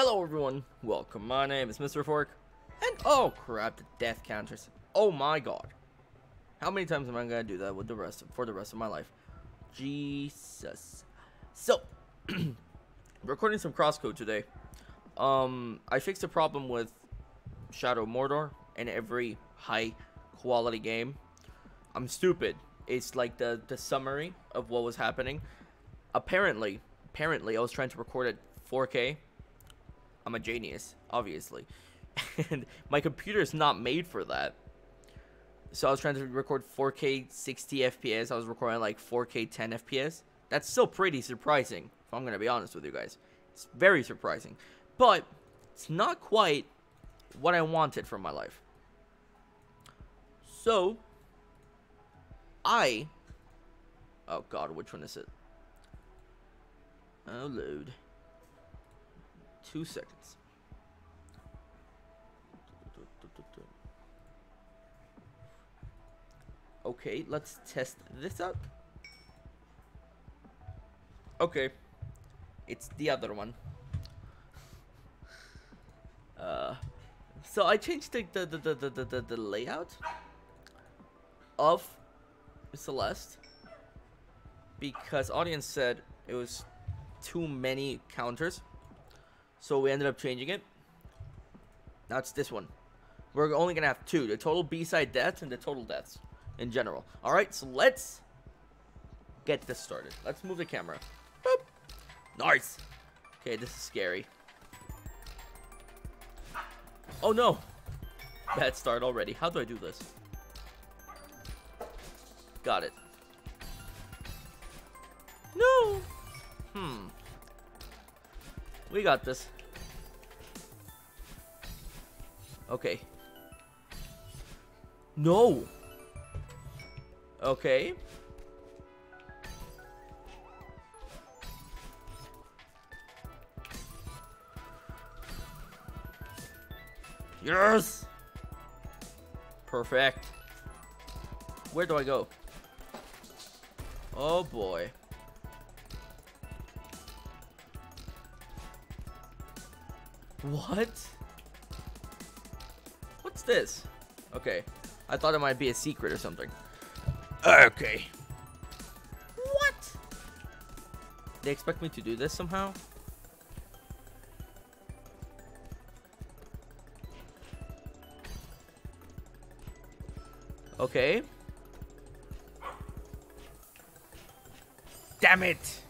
Hello everyone, welcome. My name is Mr. Euphoric, and oh crap, the death counters. Oh my god. How many times am I gonna do that with the rest of, for the rest of my life? Jesus. So, recording some CrossCode today. Um, I fixed a problem with Shadow Mordor in every high quality game. I'm stupid. It's like the the summary of what was happening. Apparently, apparently I was trying to record at 4K I'm a genius, obviously. and my computer is not made for that. So I was trying to record 4K 60 FPS. I was recording like 4K 10 FPS. That's still pretty surprising, if I'm going to be honest with you guys. It's very surprising. But it's not quite what I wanted from my life. So, I... Oh god, which one is it? Oh, load two seconds. Okay, let's test this out. Okay. It's the other one. Uh, so I changed the the, the, the, the, the, the layout of Celeste because audience said it was too many counters so we ended up changing it. It's this one. We're only going to have two. The total B-side deaths and the total deaths in general. Alright, so let's get this started. Let's move the camera. Boop. Nice. Okay, this is scary. Oh no. Bad start already. How do I do this? Got it. No. Hmm. We got this. Okay. No! Okay. Yes! Perfect. Where do I go? Oh boy. What? What's this? Okay. I thought it might be a secret or something. Okay. What? They expect me to do this somehow? Okay. Damn it!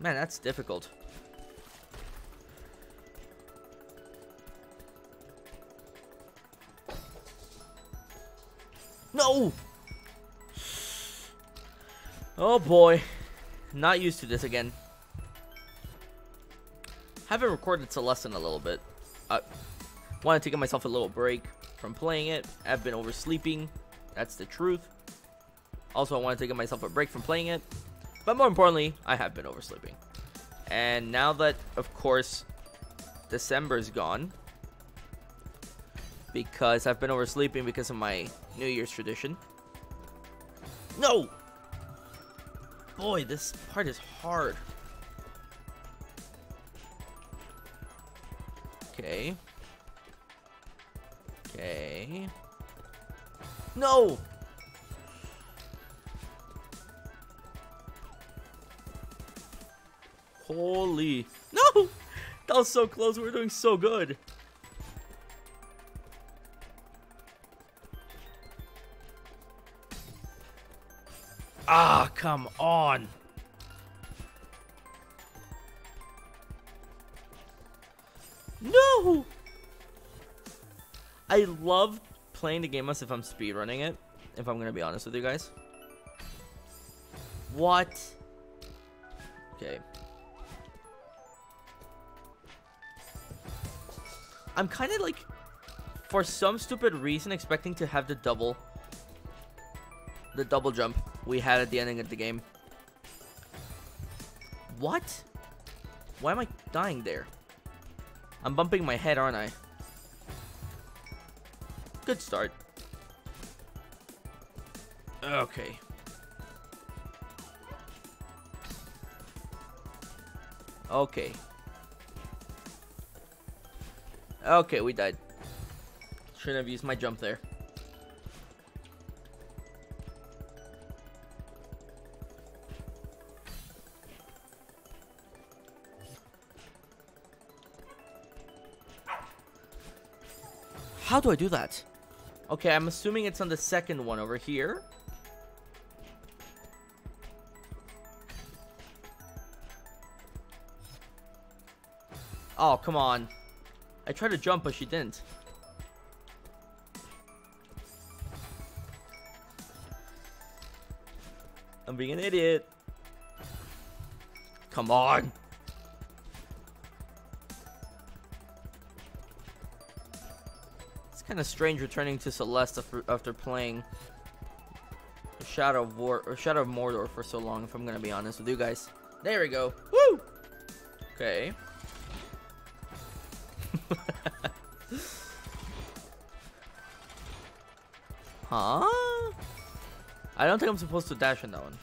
Man, that's difficult. No! Oh boy. Not used to this again. Haven't recorded Celeste in a little bit. I wanted to give myself a little break from playing it. I've been oversleeping. That's the truth. Also, I wanted to give myself a break from playing it. But more importantly, I have been oversleeping. And now that, of course, December's gone, because I've been oversleeping because of my New Year's tradition. No! Boy, this part is hard. Okay. Okay. No! Holy. No! That was so close. We were doing so good. Come on. No! I love playing the game as if I'm speedrunning it, if I'm gonna be honest with you guys. What? Okay. I'm kind of like, for some stupid reason, expecting to have the double, the double jump we had at the ending of the game. What? Why am I dying there? I'm bumping my head, aren't I? Good start. Okay. Okay. Okay, we died. Shouldn't have used my jump there. How do I do that? Okay, I'm assuming it's on the second one over here. Oh, come on. I tried to jump, but she didn't. I'm being an idiot. Come on. Kind of strange returning to Celeste after, playing Shadow of War or Shadow of Mordor for so long. If I'm gonna be honest with you guys. There we go. Woo. Okay. huh? I don't think I'm supposed to dash in that one.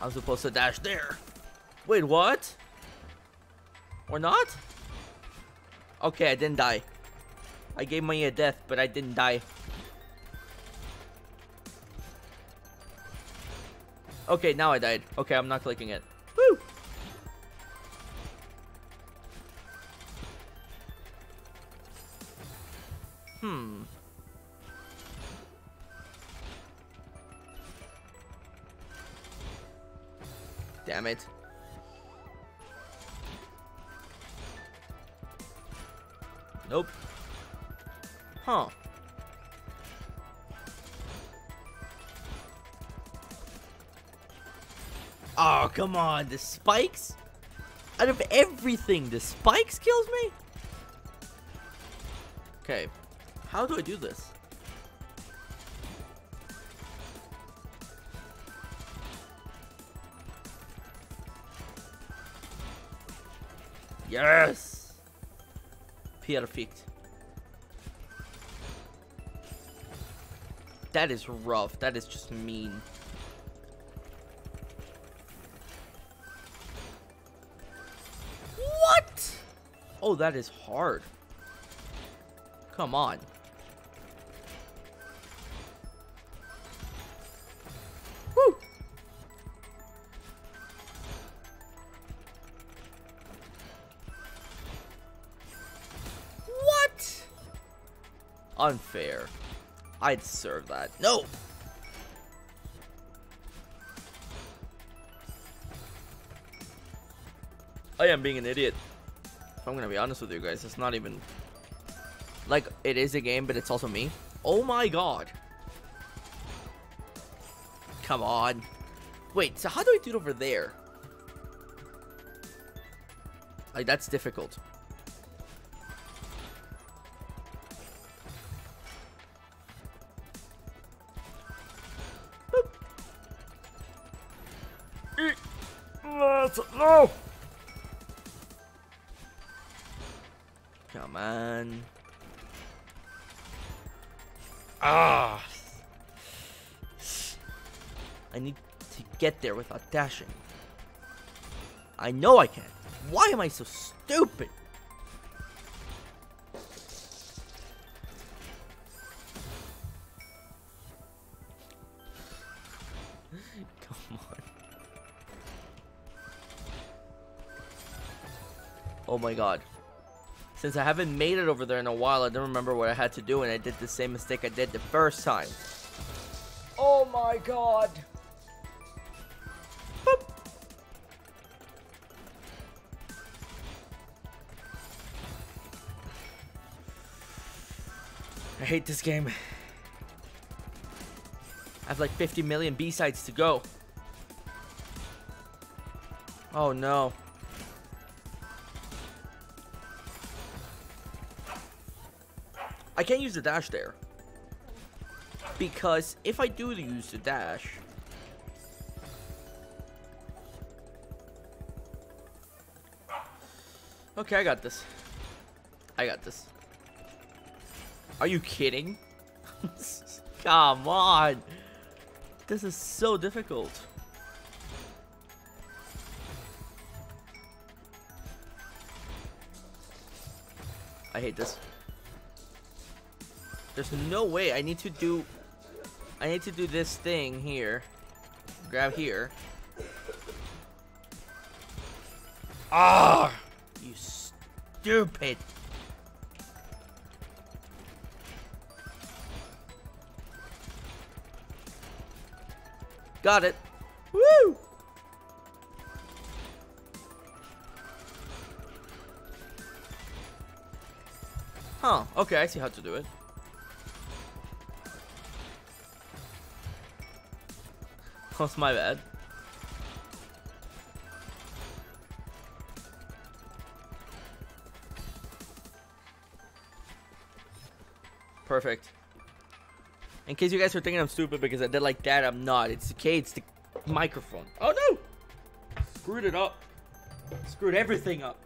I'm supposed to dash there. Wait, what? Or not? Okay, I didn't die. I gave money a death, but I didn't die. Okay, now I died. Okay, I'm not clicking it. Come on. The spikes? Out of everything, the spikes kills me? Okay. How do I do this? Yes! Perfect. That is rough. That is just mean. Oh, that is hard. Come on. Woo! What? Unfair. I'd serve that. No! I am being an idiot. If I'm gonna be honest with you guys, it's not even... Like, it is a game, but it's also me. Oh my god. Come on. Wait, so how do I do it over there? Like, that's difficult. No! Get there without dashing. I know I can. Why am I so stupid? Come on. Oh my god. Since I haven't made it over there in a while, I don't remember what I had to do, and I did the same mistake I did the first time. Oh my god. Hate this game. I have like 50 million B-sides to go. Oh no. I can't use the dash there. Because if I do use the dash... Okay, I got this. I got this. Are you kidding? Come on. This is so difficult. I hate this. There's no way I need to do I need to do this thing here. Grab here. Ah! You stupid. Got it. Woo! Huh, okay, I see how to do it. That's oh, my bad. Perfect. In case you guys are thinking I'm stupid because I did like that, I'm not. It's okay, it's the microphone. Oh no! Screwed it up. Screwed everything up.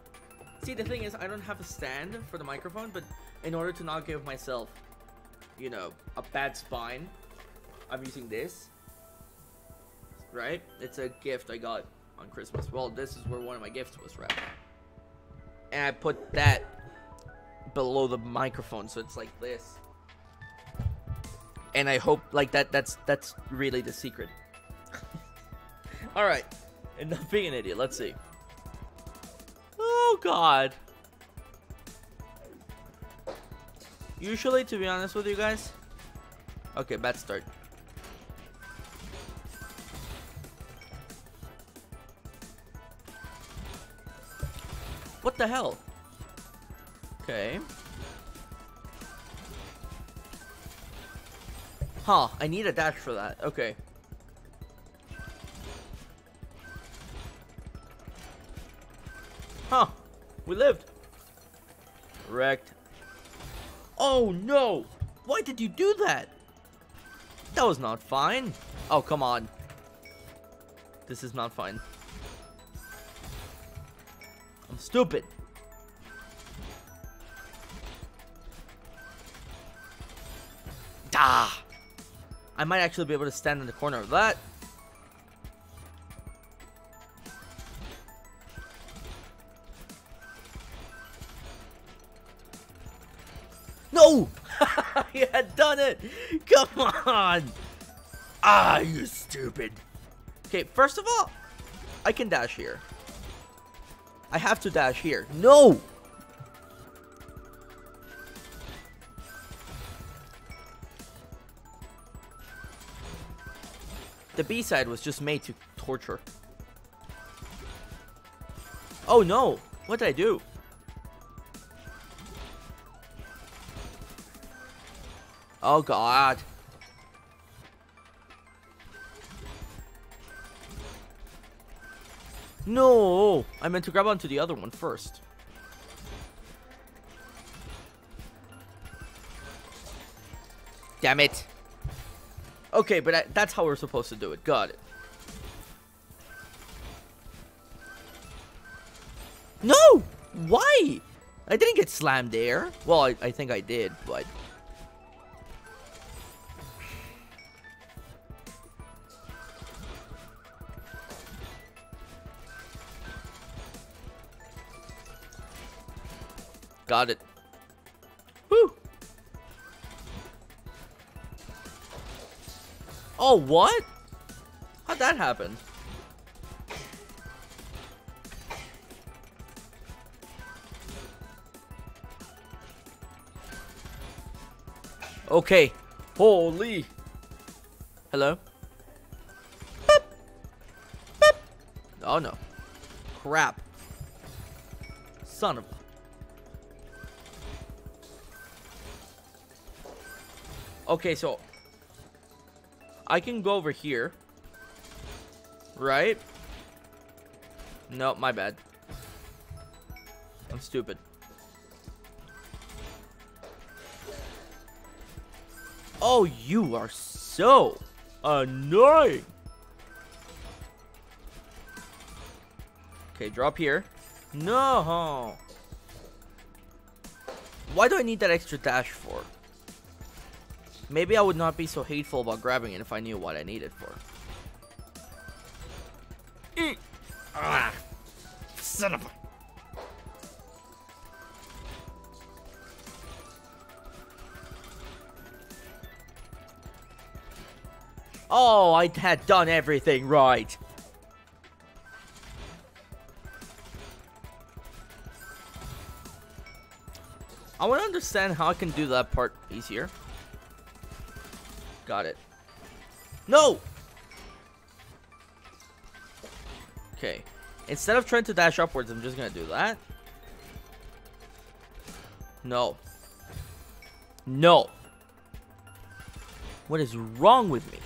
See, the thing is, I don't have a stand for the microphone, but in order to not give myself, you know, a bad spine, I'm using this. Right? It's a gift I got on Christmas. Well, this is where one of my gifts was wrapped. And I put that below the microphone, so it's like this. And I hope, like, that that's that's really the secret. Alright. Enough being an idiot. Let's see. Oh, God. Usually, to be honest with you guys. Okay, bad start. What the hell? Okay. Huh, I need a dash for that. Okay. Huh. We lived. Wrecked. Oh no! Why did you do that? That was not fine. Oh, come on. This is not fine. I'm stupid. I might actually be able to stand in the corner of that. No! he had done it! Come on! Ah, you stupid. Okay, first of all, I can dash here. I have to dash here. No! The B-side was just made to torture. Oh no! What did I do? Oh god. No! I meant to grab onto the other one first. Damn it. Okay, but I, that's how we're supposed to do it. Got it. No! Why? I didn't get slammed there. Well, I, I think I did, but... Got it. Oh, what? How'd that happen? Okay. Holy. Hello? Boop. Boop. Oh no. Crap. Son of. Okay, so I can go over here. Right? No, my bad. I'm stupid. Oh, you are so annoying. Okay, drop here. No. Why do I need that extra dash for? Maybe I would not be so hateful about grabbing it if I knew what I needed for. Mm. Ah, son of a... Oh, I had done everything right. I want to understand how I can do that part easier. Got it. No! Okay. Instead of trying to dash upwards, I'm just gonna do that. No. No. What is wrong with me?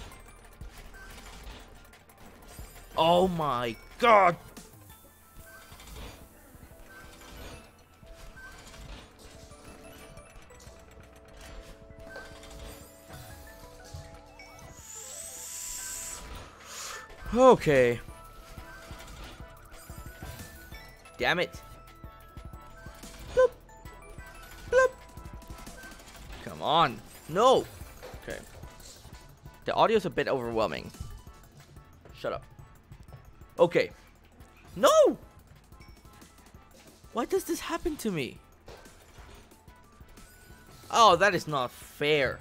Oh my god! Okay. Damn it. Bloop. Bloop. Come on. No. Okay. The audio's a bit overwhelming. Shut up. Okay. No! Why does this happen to me? Oh, that is not fair.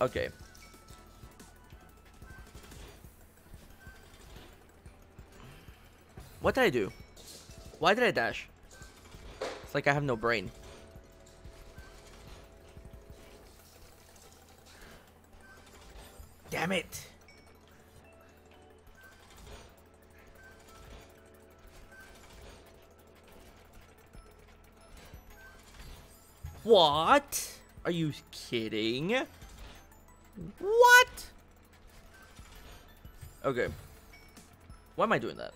Okay. What did I do? Why did I dash? It's like I have no brain. Damn it. What? Are you kidding? What? Okay. Why am I doing that?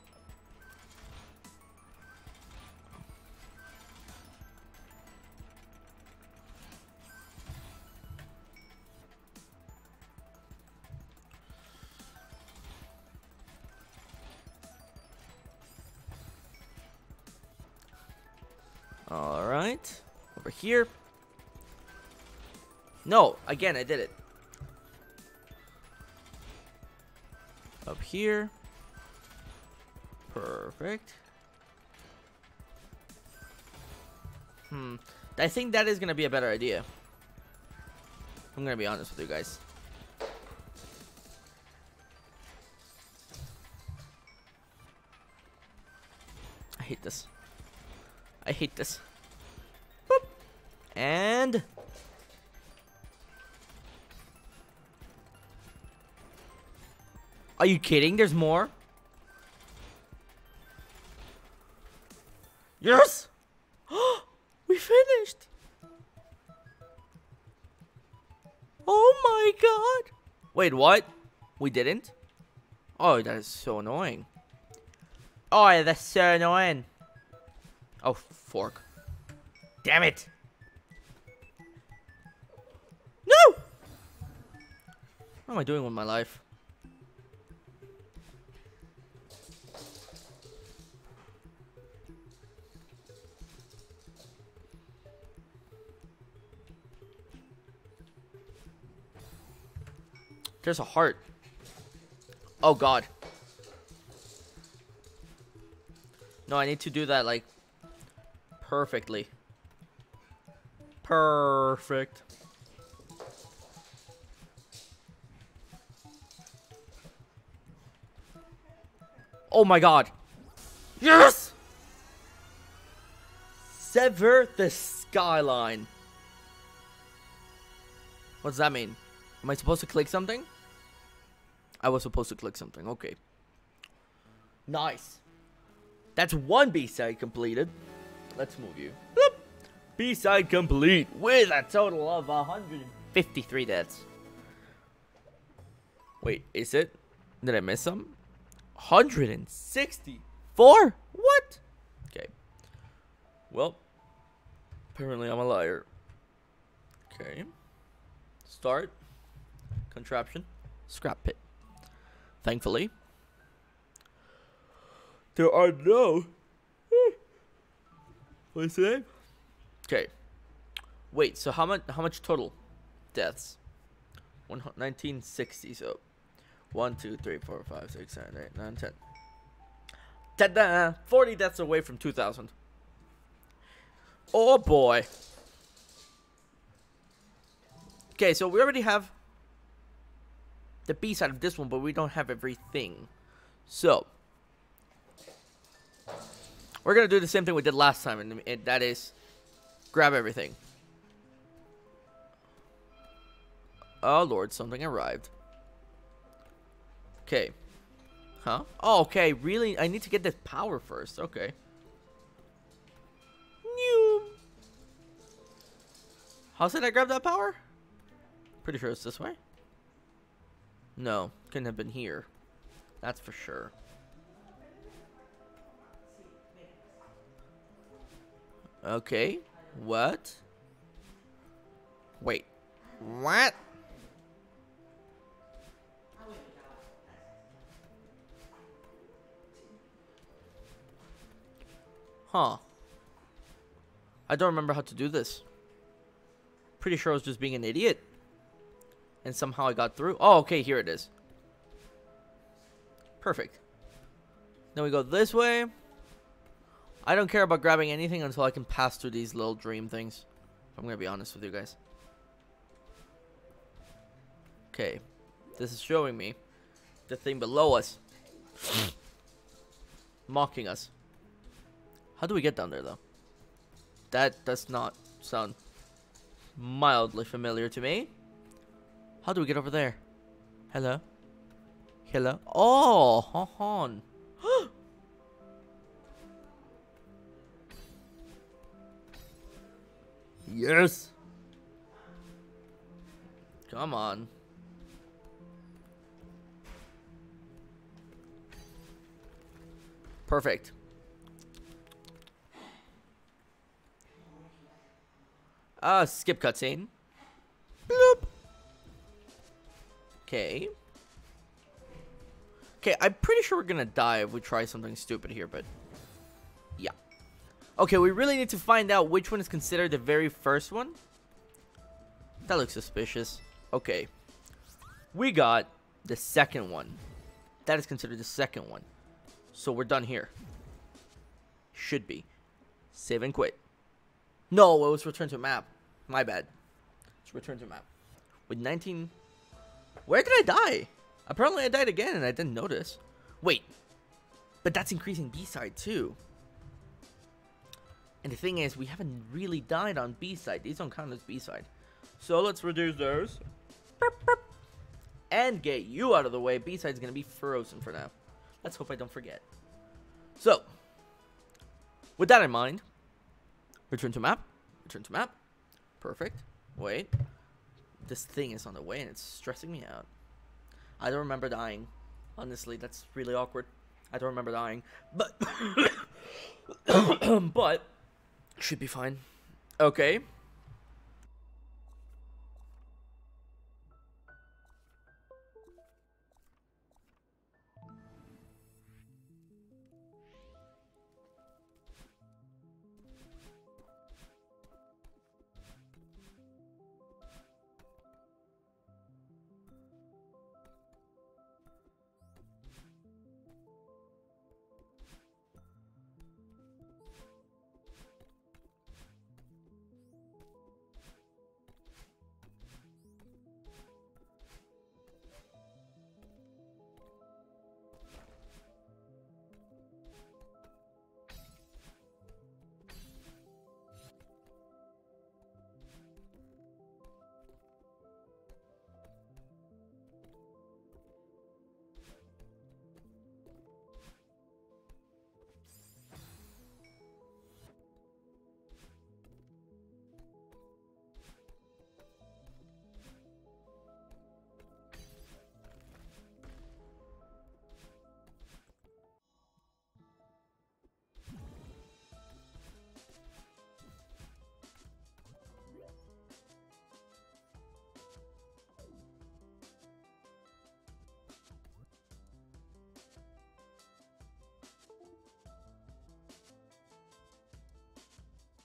No, again, I did it. Up here. Perfect. Hmm. I think that is going to be a better idea. I'm going to be honest with you guys. I hate this. I hate this. Boop. And... Are you kidding? There's more? Yes! we finished! Oh my god! Wait, what? We didn't? Oh, that is so annoying. Oh, that's so annoying. Oh, fork. Damn it! No! What am I doing with my life? There's a heart. Oh god. No, I need to do that like perfectly. Perfect. Oh my god. Yes! Sever the skyline. What does that mean? Am I supposed to click something? I was supposed to click something. Okay. Nice. That's one B-side completed. Let's move you. B-side complete with a total of 153 deaths. Wait, is it? Did I miss some? 164? What? Okay. Well, apparently I'm a liar. Okay. Start. Contraption. Scrap pit. Thankfully, there are no What's the name? Okay. Wait, so how much how much total deaths? One, 1960, so 1, 2, 3, 4, 5, 6, 7, 8, 9, 10. Ta-da! 40 deaths away from 2,000. Oh boy. Okay, so we already have the B side of this one, but we don't have everything. So, we're going to do the same thing we did last time, and, and that is grab everything. Oh, Lord, something arrived. Okay. Huh? Oh, okay, really? I need to get this power first. Okay. New. How did I grab that power? Pretty sure it's this way. No, couldn't have been here. That's for sure. Okay. What? Wait. What? Huh. I don't remember how to do this. Pretty sure I was just being an idiot. And somehow I got through. Oh, okay, here it is. Perfect. Then we go this way. I don't care about grabbing anything until I can pass through these little dream things. I'm going to be honest with you guys. Okay. This is showing me the thing below us. Mocking us. How do we get down there, though? That does not sound mildly familiar to me. How do we get over there? Hello? Hello? Oh, hon. yes. Come on. Perfect. Uh, skip cutscene. Okay. Okay, I'm pretty sure we're gonna die if we try something stupid here, but... Yeah. Okay, we really need to find out which one is considered the very first one. That looks suspicious. Okay. We got the second one. That is considered the second one. So we're done here. Should be. Save and quit. No, it was return to map. My bad. It's return to map. With 19... Where did I die? Apparently I died again and I didn't notice. Wait. But that's increasing B-side too. And the thing is, we haven't really died on B-side. These don't count as B-side. So let's reduce those. And get you out of the way. B-side's going to be frozen for now. Let's hope I don't forget. So, with that in mind, return to map. Return to map. Perfect. Wait. This thing is on the way and it's stressing me out. I don't remember dying. Honestly, that's really awkward. I don't remember dying. But... but... Should be fine. Okay.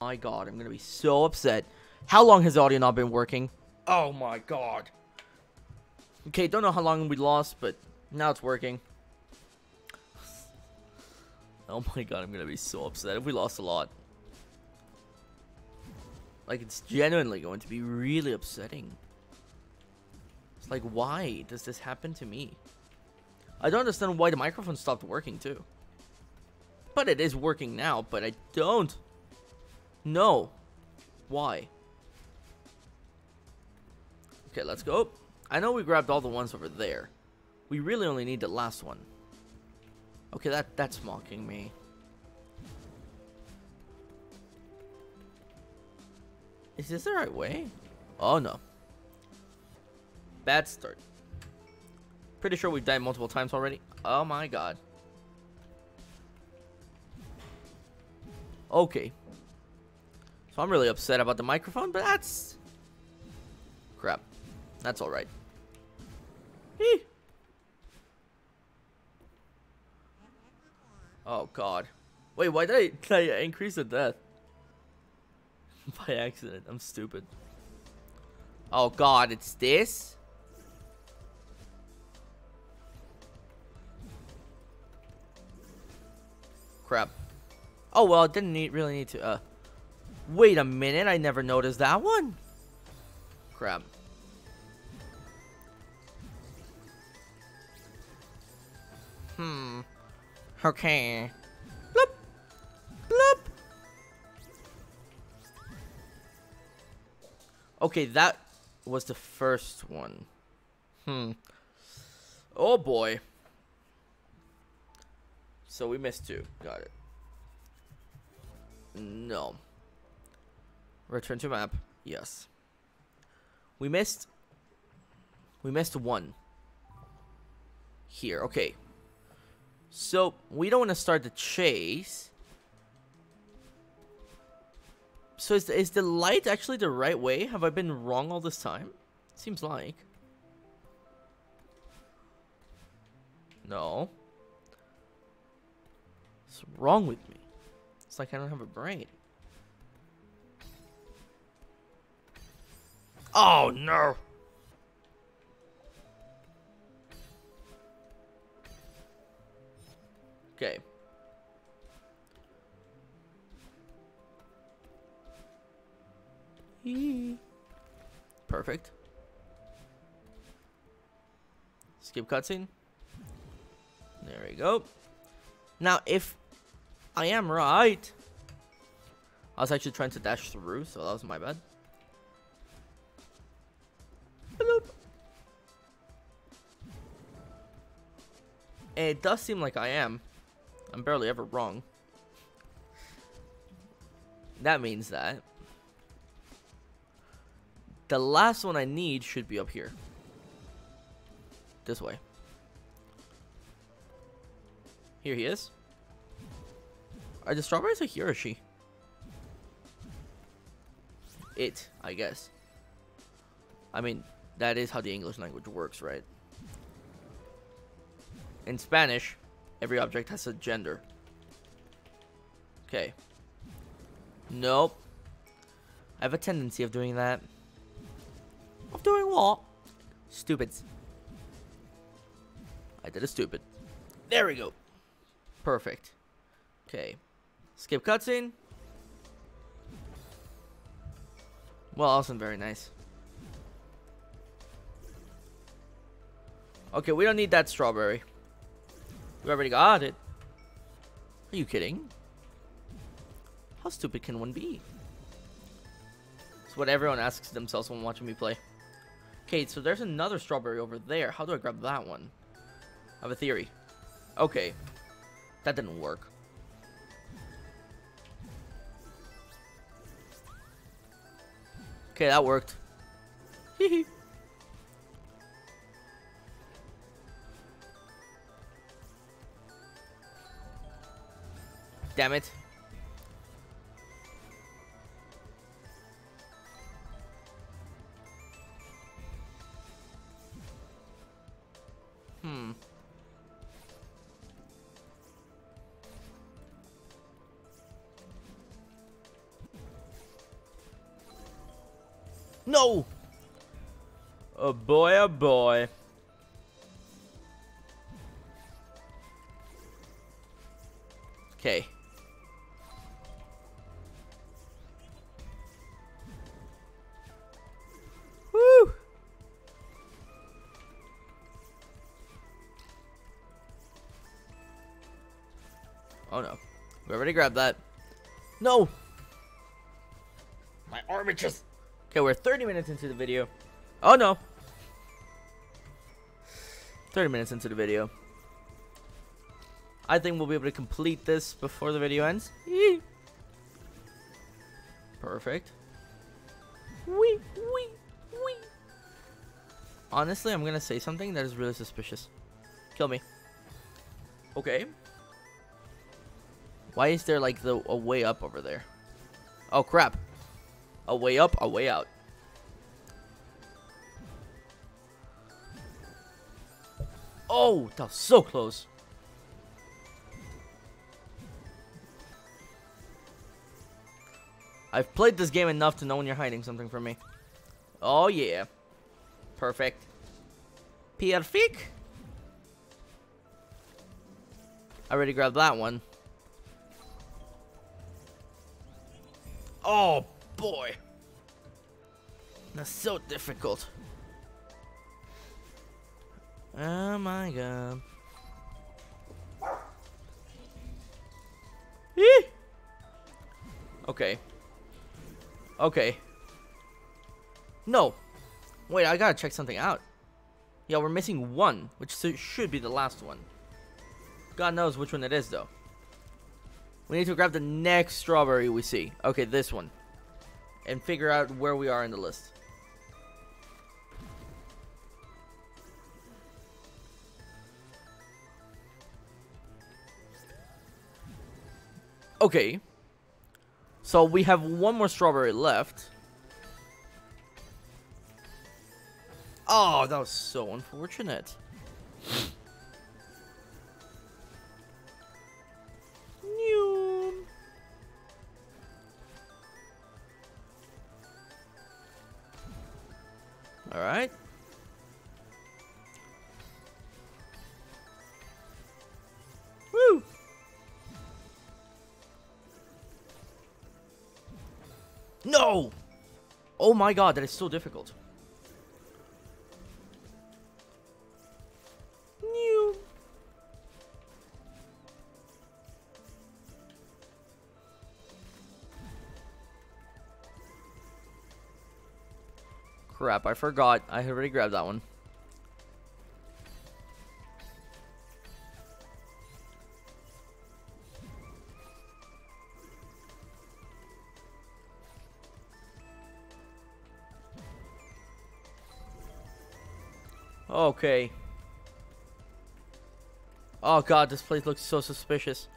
My god, I'm gonna be so upset. How long has the audio not been working? Oh my god. Okay, don't know how long we lost, but now it's working. Oh my god, I'm gonna be so upset if we lost a lot. Like, it's genuinely going to be really upsetting. It's like, why does this happen to me? I don't understand why the microphone stopped working, too. But it is working now, but I don't know why. Okay, let's go. I know we grabbed all the ones over there. We really only need the last one. Okay, that that's mocking me. Is this the right way? Oh no. Bad start. Pretty sure we've died multiple times already. Oh my god. Okay. So I'm really upset about the microphone, but that's... Crap. That's alright. Oh god. Wait, why did I, did I increase the death? By accident. I'm stupid. Oh god, it's this? Crap. Oh well, it didn't need, really need to, uh... Wait a minute, I never noticed that one. Crap. Hmm. Okay. Bloop. Bloop. Okay, that was the first one. Hmm. Oh boy. So we missed two. Got it. No. Return to map. Yes. We missed. We missed one. Here. Okay. So, we don't want to start the chase. So is the, is the light actually the right way? Have I been wrong all this time? Seems like. No. What's wrong with me? It's like I don't have a brain. Oh no! Okay. Perfect. Skip cutscene. There we go. Now, if I am right, I was actually trying to dash through, so that was my bad. It does seem like I am. I'm barely ever wrong. That means that. The last one I need should be up here. This way. Here he is. Are the strawberries a he or she? It, I guess. I mean, that is how the English language works, right? In Spanish, every object has a gender. Okay. Nope. I have a tendency of doing that. Of doing what? Stupids. I did a stupid. There we go. Perfect. Okay. Skip cutscene. Well, also very nice. Okay, we don't need that strawberry. We already got it. Are you kidding? How stupid can one be? It's what everyone asks themselves when watching me play. Okay, so there's another strawberry over there. How do I grab that one? I have a theory. Okay. That didn't work. Okay, that worked. Hee Damn it. Hmm. No! Oh boy, oh boy. Already grabbed that. No! My arm itches. Okay, we're 30 minutes into the video. Oh no. 30 minutes into the video. I think we'll be able to complete this before the video ends. Yee. Perfect. Wee, wee, wee. Honestly, I'm gonna say something that is really suspicious. Kill me. Okay. Why is there like the a way up over there? Oh crap. A way up, a way out. Oh, that was so close. I've played this game enough to know when you're hiding something from me. Oh yeah. Perfect. Perfect. I already grabbed that one. Oh boy. That's so difficult. Oh my god. Okay. Okay. No. Wait, I gotta check something out. Yeah, we're missing one, which should be the last one. God knows which one it is, though. We need to grab the next strawberry we see. Okay, this one. And figure out where we are in the list. Okay. So we have one more strawberry left. Oh, that was so unfortunate. Alright. Woo! No! Oh my god, that is so difficult. Crap, I forgot. I already grabbed that one. Okay. Oh god, this place looks so suspicious.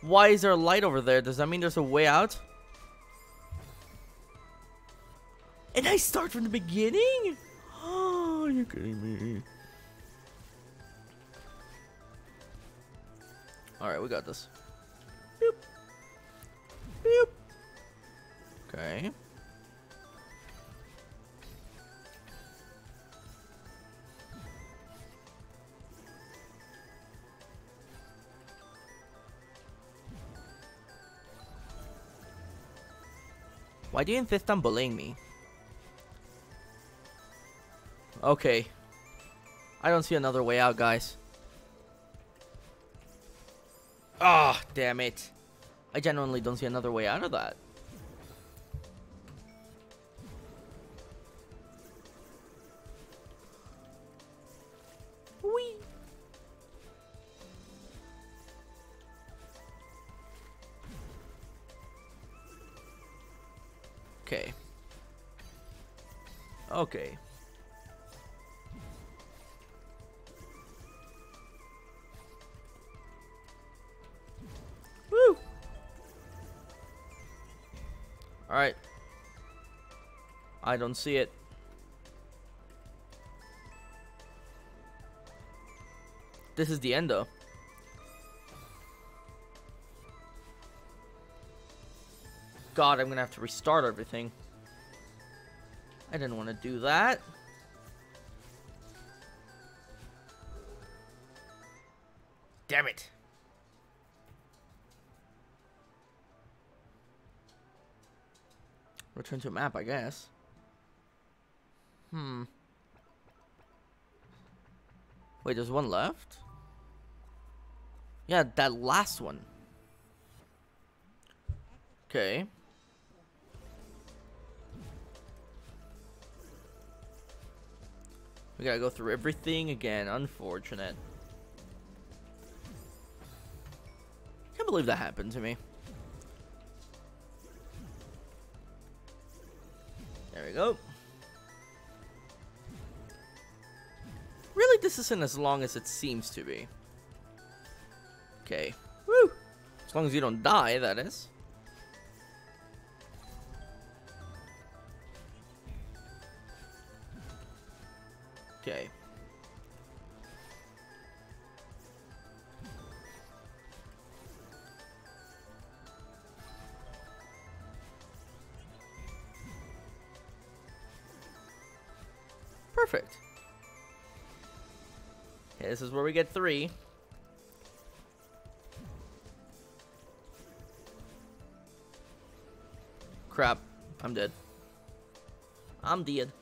Why is there a light over there? Does that mean there's a way out? And I start from the beginning? Oh, you're kidding me. Alright, we got this. Boop. Boop. Okay. Why do you insist on bullying me? Okay. I don't see another way out, guys. Ah, oh, damn it. I genuinely don't see another way out of that. Whee! Okay. Okay. I don't see it. This is the end though. God, I'm gonna have to restart everything. I didn't want to do that. Damn it. Return to map, I guess. Hmm. Wait, there's one left? Yeah, that last one. Okay. We gotta go through everything again. Unfortunate. Can't believe that happened to me. There we go. This isn't as long as it seems to be. Okay. Woo! As long as you don't die, that is. This is where we get three. Crap. I'm dead. I'm dead.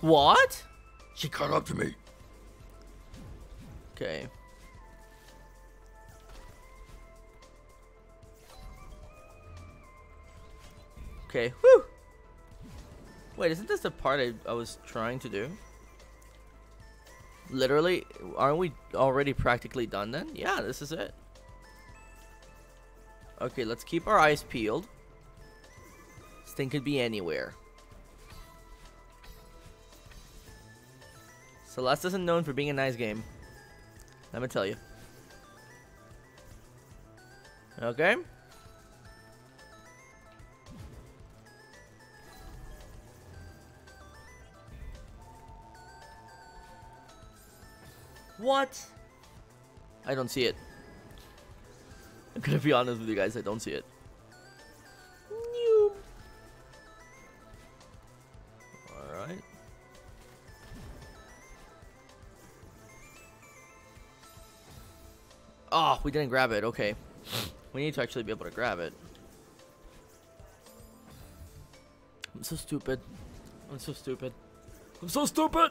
What? She caught up to me. Okay. Okay, whew! Wait, isn't this the part I, I was trying to do? Literally, aren't we already practically done then? Yeah, this is it. Okay, let's keep our eyes peeled. This thing could be anywhere. Celeste isn't known for being a nice game. Let me tell you. Okay. What? I don't see it. I'm gonna be honest with you guys, I don't see it. Alright. Oh, we didn't grab it. Okay. We need to actually be able to grab it. I'm so stupid. I'm so stupid. I'm so stupid!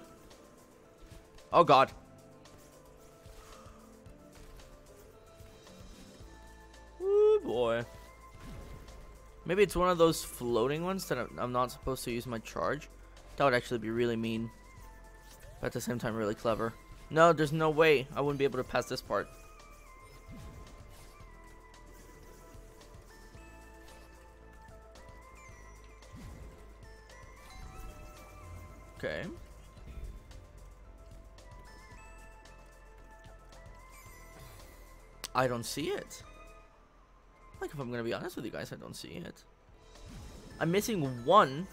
Oh god. Maybe it's one of those floating ones that I'm- not supposed to use my charge. That would actually be really mean. But at the same time, really clever. No, there's no way I wouldn't be able to pass this part. Okay. I don't see it. Like, if I'm gonna be honest with you guys, I don't see it. I'm missing one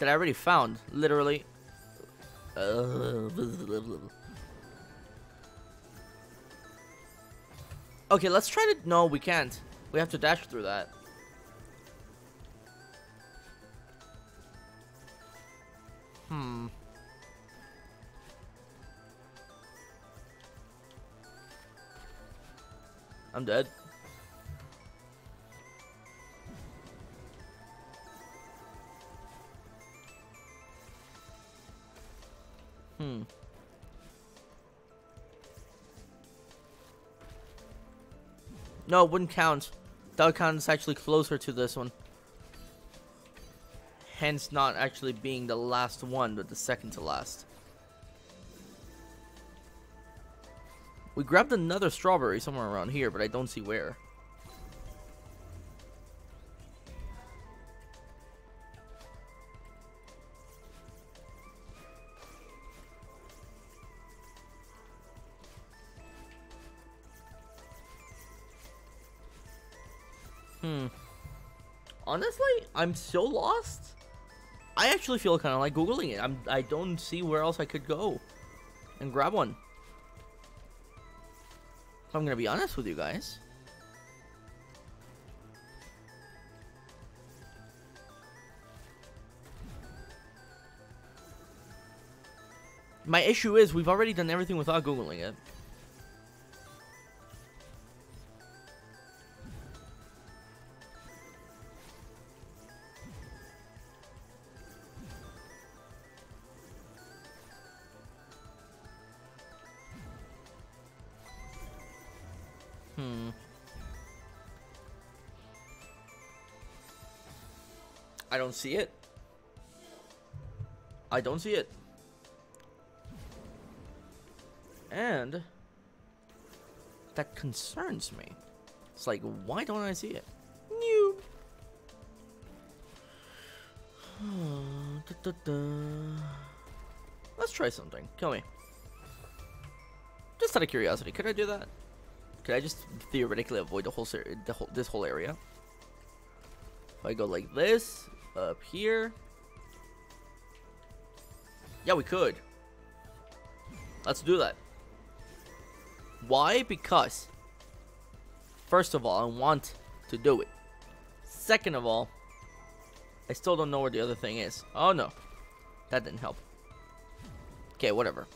that I already found, literally. Uh, okay, let's try to. No, we can't. We have to dash through that. Hmm. I'm dead. No, it wouldn't count. That count as actually closer to this one. Hence not actually being the last one, but the second to last. We grabbed another strawberry somewhere around here, but I don't see where. I'm so lost. I actually feel kind of like googling it. I'm. I don't see where else I could go and grab one. If I'm gonna be honest with you guys. My issue is we've already done everything without googling it. Don't see it. I don't see it. And that concerns me. It's like, why don't I see it? New. Let's try something. Kill me. Just out of curiosity, could I do that? Could I just theoretically avoid the whole, the whole this whole area? If I go like this, up here. Yeah, we could. Let's do that. Why? Because, first of all, I want to do it. Second of all, I still don't know where the other thing is. Oh no, that didn't help. Okay, whatever.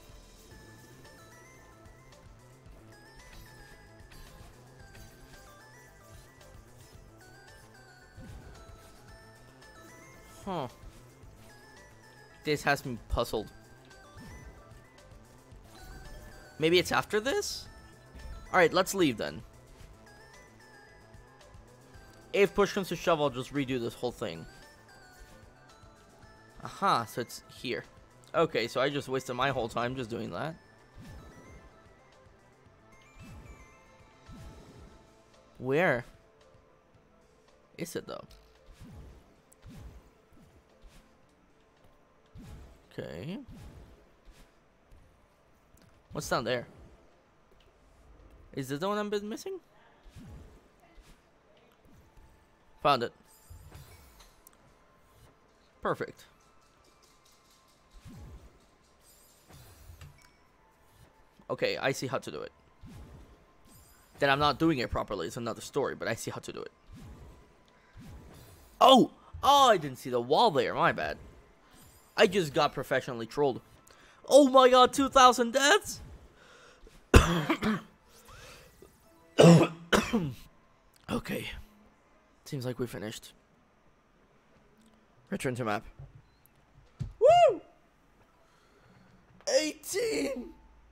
Huh. This has me puzzled. Maybe it's after this? Alright, let's leave then. If push comes to shove, I'll just redo this whole thing. Aha, so it's here. Okay, so I just wasted my whole time just doing that. Where is it though? Okay. What's down there? Is this the one I'm been missing? Found it. Perfect. Okay, I see how to do it. Then I'm not doing it properly. It's another story, but I see how to do it. Oh! Oh, I didn't see the wall there. My bad. I just got professionally trolled. Oh my god, 2,000 deaths? okay. Seems like we finished. Return to map. Woo! 18!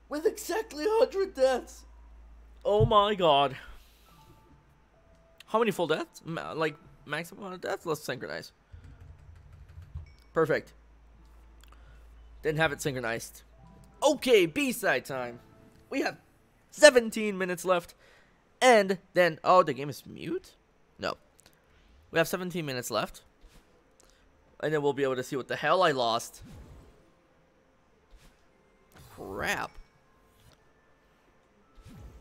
With exactly 100 deaths! Oh my god. How many full deaths? Like, maximum amount of deaths? Let's synchronize. Perfect. Didn't have it synchronized. Okay, B-side time. We have 17 minutes left. And then, oh, the game is mute? No. We have 17 minutes left. And then we'll be able to see what the hell I lost. Crap.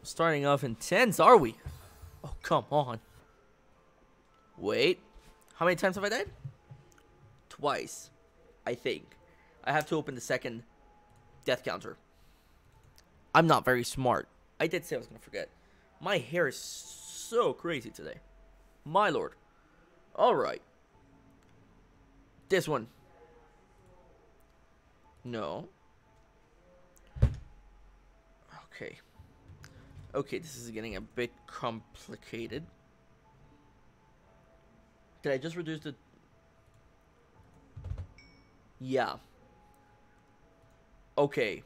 Starting off in tens, are we? Oh, come on. Wait. How many times have I died? Twice. I think. I have to open the second death counter. I'm not very smart. I did say I was going to forget. My hair is so crazy today. My lord. Alright. This one. No. Okay. Okay, this is getting a bit complicated. Did I just reduce the... Yeah. Okay.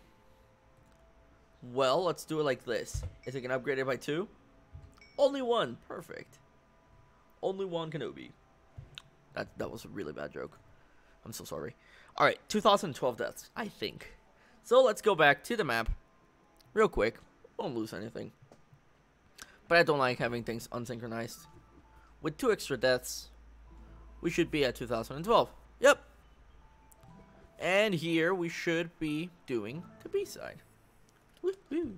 Well, let's do it like this. Is it gonna upgrade it by two? Only one. Perfect. Only one Kenobi. That that was a really bad joke. I'm so sorry. Alright, 2012 deaths, I think. So let's go back to the map. Real quick. Won't lose anything. But I don't like having things unsynchronized. With two extra deaths, we should be at 2012. Yep, and here we should be doing the B-side. Woohoo!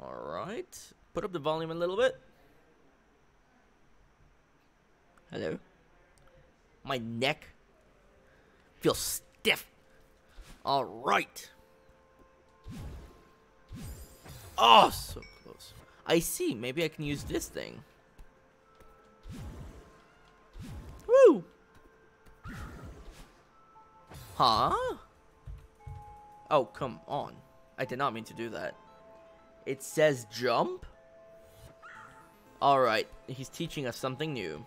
Alright. Put up the volume a little bit. Hello? My neck feels stiff. Alright. Oh, so close. I see. Maybe I can use this thing. Woo! Huh? Oh, come on. I did not mean to do that. It says jump? Alright, he's teaching us something new.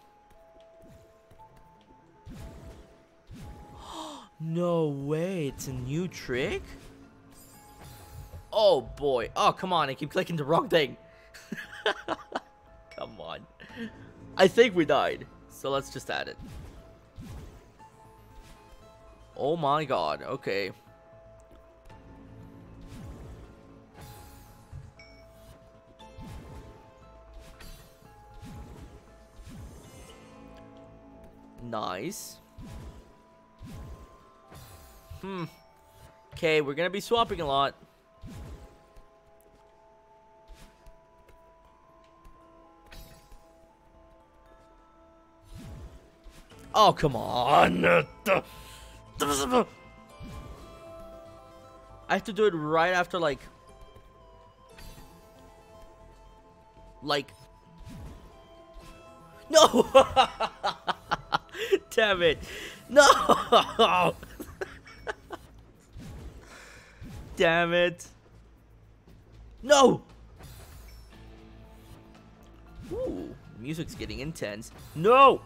no way, it's a new trick? Oh boy. Oh, come on, I keep clicking the wrong thing. Come on. I think we died. So let's just add it. Oh my god. Okay. Nice. Hmm. Okay, we're gonna be swapping a lot. Oh, come on. I have to do it right after, like... Like... No! Damn it. No! Damn it. No! Ooh, music's getting intense. No!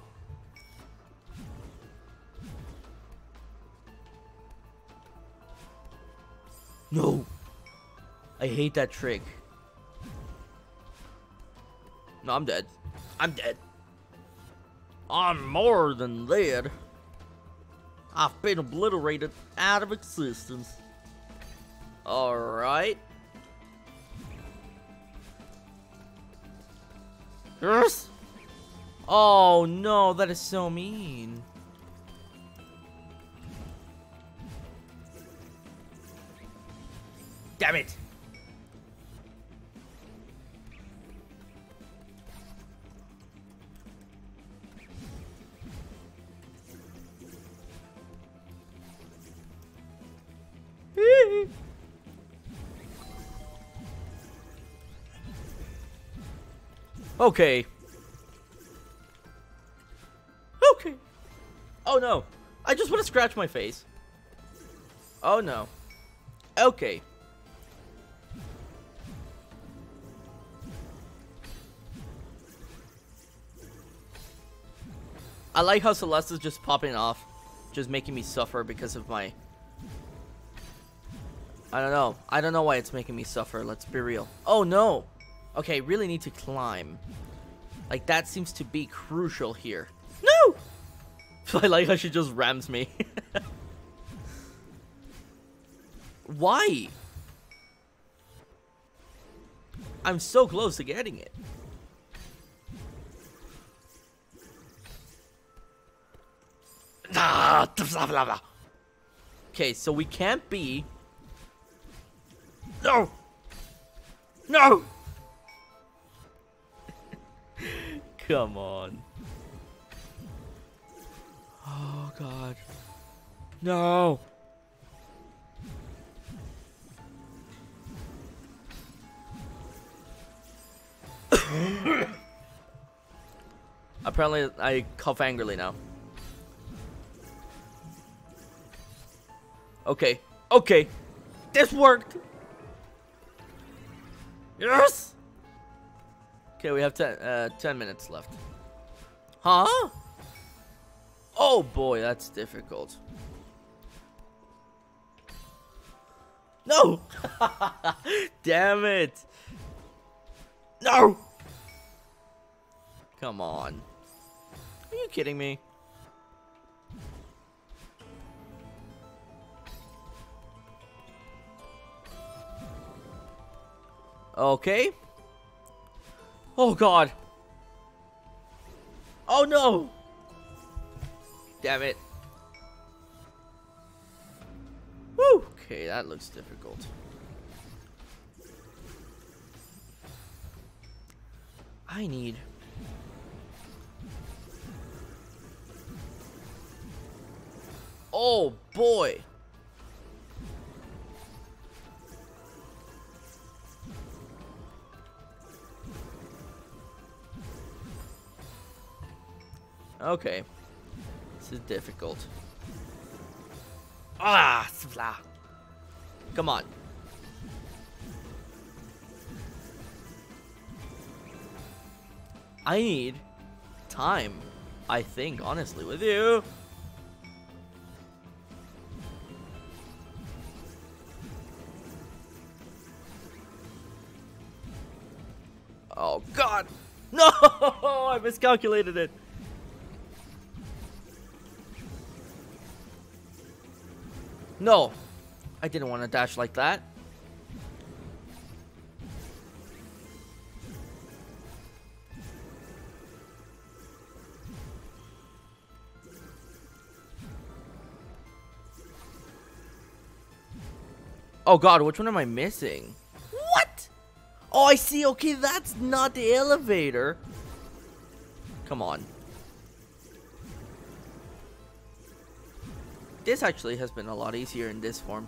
No! I hate that trick. No, I'm dead. I'm dead. I'm more than dead. I've been obliterated out of existence. Alright. Yes? Oh no, that is so mean. Damn it! okay. Okay. Oh no. I just want to scratch my face. Oh no. Okay. I like how Celeste is just popping off. Just making me suffer because of my... I don't know. I don't know why it's making me suffer. Let's be real. Oh, no. Okay, really need to climb. Like, that seems to be crucial here. No! I like how she just rams me. why? I'm so close to getting it. Okay, so we can't be. No! No! Come on. Oh, God. No! Apparently, I cough angrily now. Okay. Okay. This worked. Yes! Okay, we have ten, uh, 10 minutes left. Huh? Oh boy, that's difficult. No! Damn it! No! Come on. Are you kidding me? Okay. Oh god. Oh no! Damn it. Woo! Okay, that looks difficult. I need... Oh boy! Okay. This is difficult. Ah! Come on. I need time, I think, honestly, with you. Oh, God. No! I miscalculated it. No. I didn't want to dash like that. Oh god, which one am I missing? What? Oh, I see. Okay, that's not the elevator. Come on. This actually has been a lot easier in this form.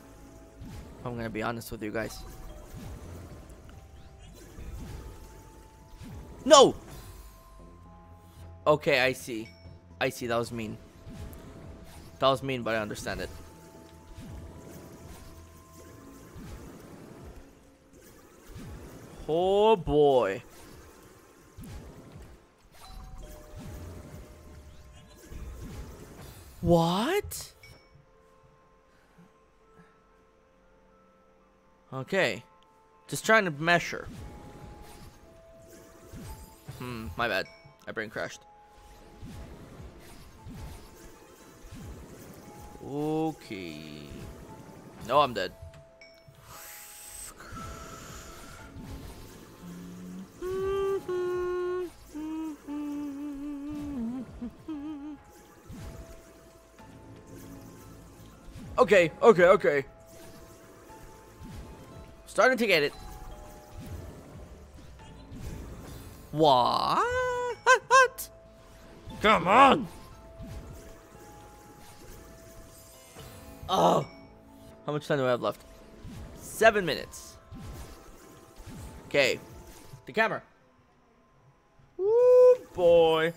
I'm gonna be honest with you guys. No! Okay, I see. I see, that was mean. That was mean, but I understand it. Oh boy. What? Okay. Just trying to measure. Hmm, my bad. My brain crashed. Okay. No, I'm dead. Okay, okay, okay. Starting to get it. What? What? Come on! Oh! How much time do I have left? Seven minutes. Okay. The camera. Woo, boy.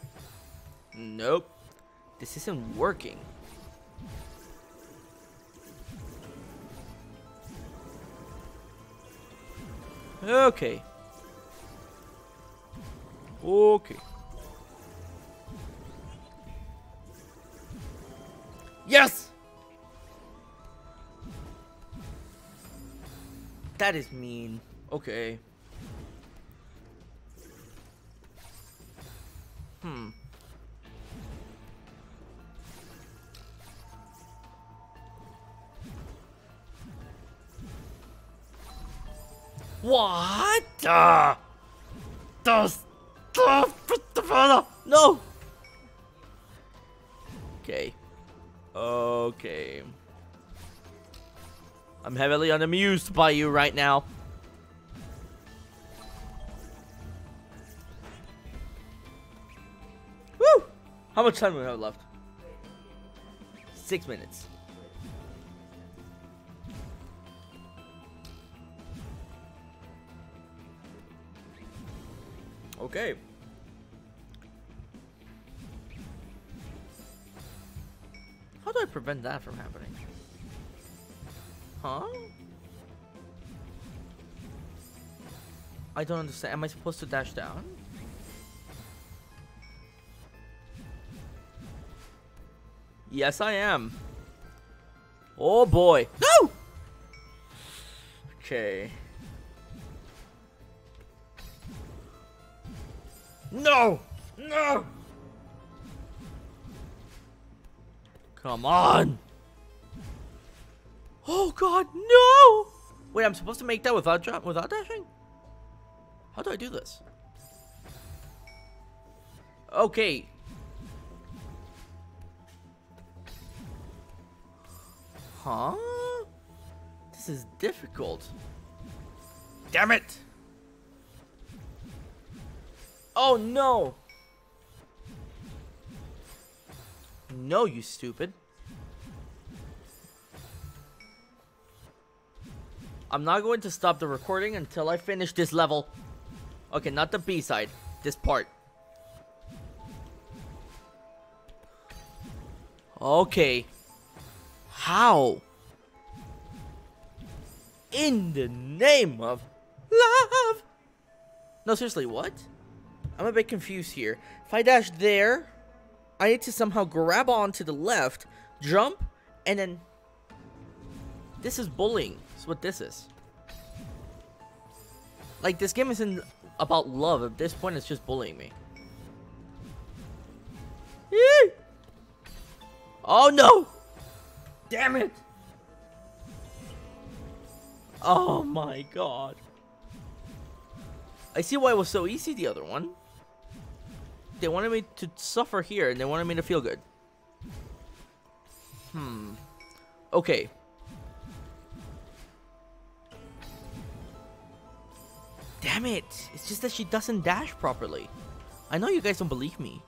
Nope. This isn't working. Okay. Okay. Yes! That is mean. Okay. Hmm. What? Ah! Das. No! Okay. Okay. I'm heavily unamused by you right now. Woo! How much time do we have left? Six minutes. Okay. How do I prevent that from happening? Huh? I don't understand. Am I supposed to dash down? Yes, I am. Oh boy. No! Okay. No! No! Come on! Oh god, no! Wait, I'm supposed to make that without jump without dashing? How do I do this? Okay. Huh? This is difficult. Damn it! Oh no! No, you stupid. I'm not going to stop the recording until I finish this level. Okay, not the B-side. This part. Okay. How? In the name of love! No, seriously, what? I'm a bit confused here. If I dash there, I need to somehow grab on to the left, jump, and then... This is bullying. That's what this is. Like, this game isn't about love. At this point, it's just bullying me. Yee! Oh no! Damn it! Oh my god. I see why it was so easy the other one. They wanted me to suffer here and they wanted me to feel good. Hmm. Okay. Damn it! It's just that she doesn't dash properly. I know you guys don't believe me.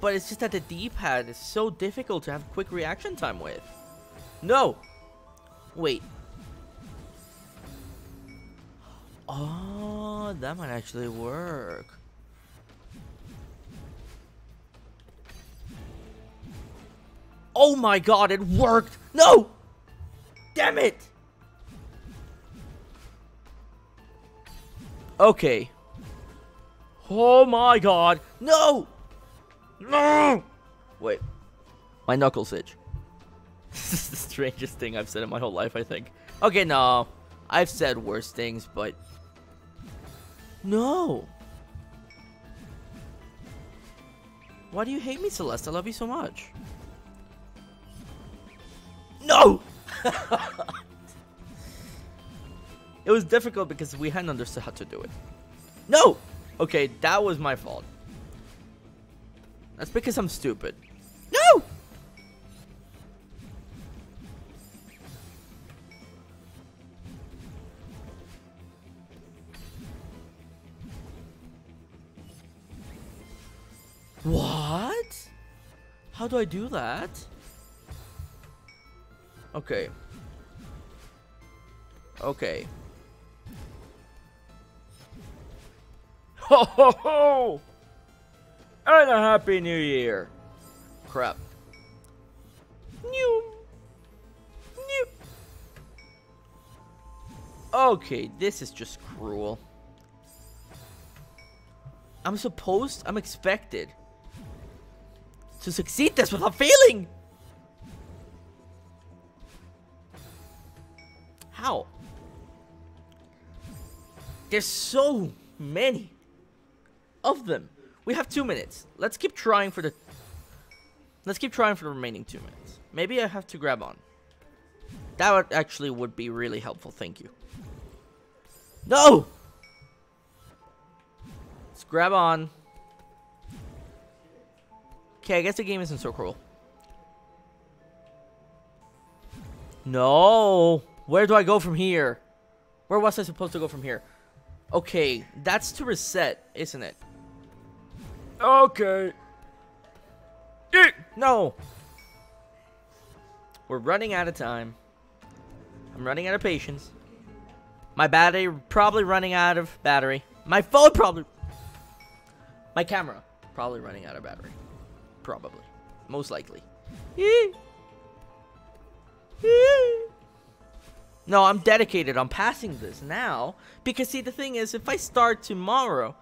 But it's just that the D-pad is so difficult to have quick reaction time with. No! Wait. Oh, that might actually work. Oh my god, it worked! No! Damn it! Okay. Oh my god. No! No! Wait. My knuckles itch. this is the strangest thing I've said in my whole life, I think. Okay, no. I've said worse things, but... No! Why do you hate me, Celeste? I love you so much. No! it was difficult because we hadn't understood how to do it. No! Okay, that was my fault. That's because I'm stupid. No! What? How do I do that? Okay. Okay. Ho ho ho! And a happy new year! Crap. New. New. Okay, this is just cruel. I'm supposed, I'm expected to succeed this without failing! There's so many of them. We have two minutes. Let's keep trying for the... Let's keep trying for the remaining two minutes. Maybe I have to grab on. That would actually would be really helpful. Thank you. No! Let's grab on. Okay, I guess the game isn't so cruel. No! Where do I go from here? Where was I supposed to go from here? Okay, that's to reset, isn't it? Okay. No! We're running out of time. I'm running out of patience. My battery probably running out of battery. My phone probably... My camera probably running out of battery. Probably. Most likely. No, I'm dedicated. I'm passing this now. Because see, the thing is, if I start tomorrow,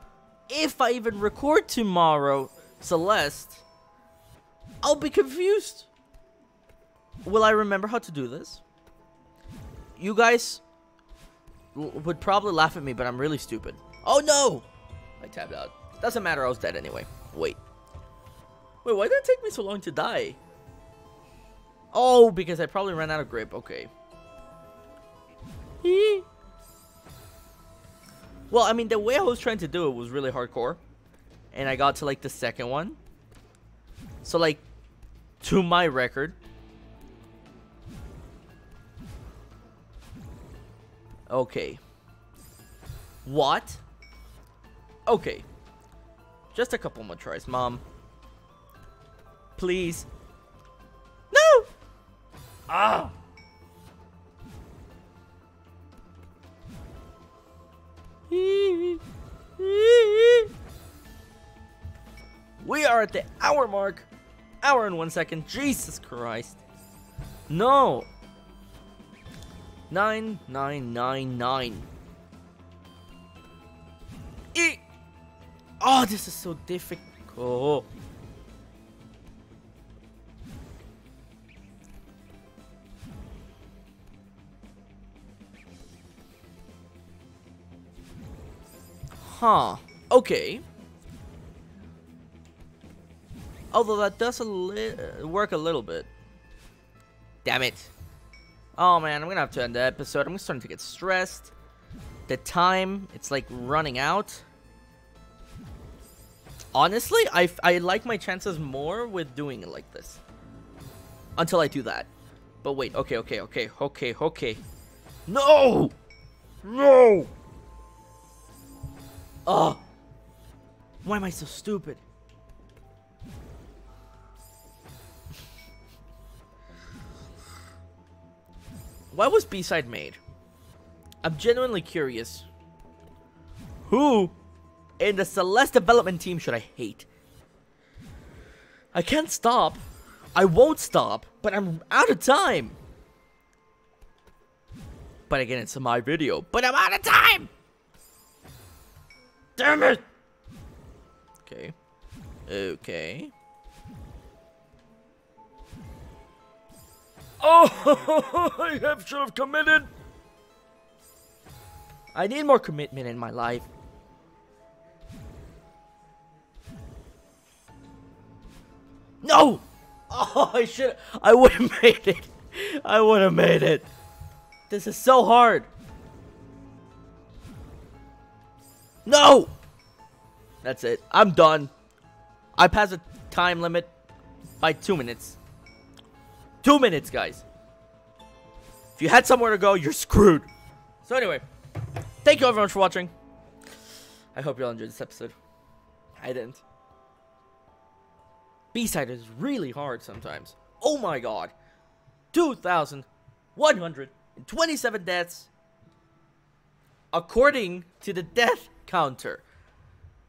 if I even record tomorrow, Celeste, I'll be confused. Will I remember how to do this? You guys would probably laugh at me, but I'm really stupid. Oh no! I tapped out. Doesn't matter, I was dead anyway. Wait. Wait, why did it take me so long to die? Oh, because I probably ran out of grip. Okay. well, I mean, the way I was trying to do it was really hardcore. And I got to, like, the second one. So, like, to my record. Okay. What? Okay. Just a couple more tries, Mom. Please. No! Ah! We are at the hour mark. Hour and one second. Jesus Christ. No. Nine, nine, nine, nine. E oh, this is so difficult. Huh. Okay. Although that does a li work a little bit. Damn it. Oh man, I'm gonna have to end the episode. I'm starting to get stressed. The time, it's like running out. Honestly, I, I like my chances more with doing it like this. Until I do that. But wait, okay, okay, okay, okay, okay. No! No! Oh! Why am I so stupid? Why was B-side made? I'm genuinely curious. Who in the Celeste development team should I hate? I can't stop. I won't stop, but I'm out of time. But again, it's my video, but I'm out of time. Damn it. Okay. Okay. Oh, I have should have committed. I need more commitment in my life. No! Oh, I should. I would have made it. I would have made it. This is so hard. No! That's it. I'm done. I passed a time limit by two minutes. Two minutes, guys. If you had somewhere to go, you're screwed. So anyway, thank you everyone for watching. I hope you all enjoyed this episode. I didn't. B-side is really hard sometimes. Oh my god. 2,127 deaths. According to the death counter.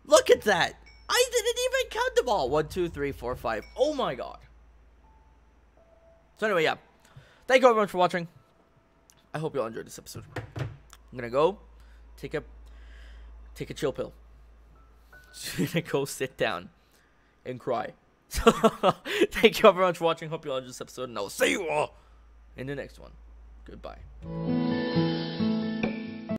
Look at that. I didn't even count them all. One, two, three, four, five. Oh my god. So anyway, yeah. Thank you everyone for watching. I hope you all enjoyed this episode. I'm gonna go take a take a chill pill. gonna go sit down and cry. So thank you everyone for watching. Hope you all enjoyed this episode, and I'll see you all in the next one. Goodbye.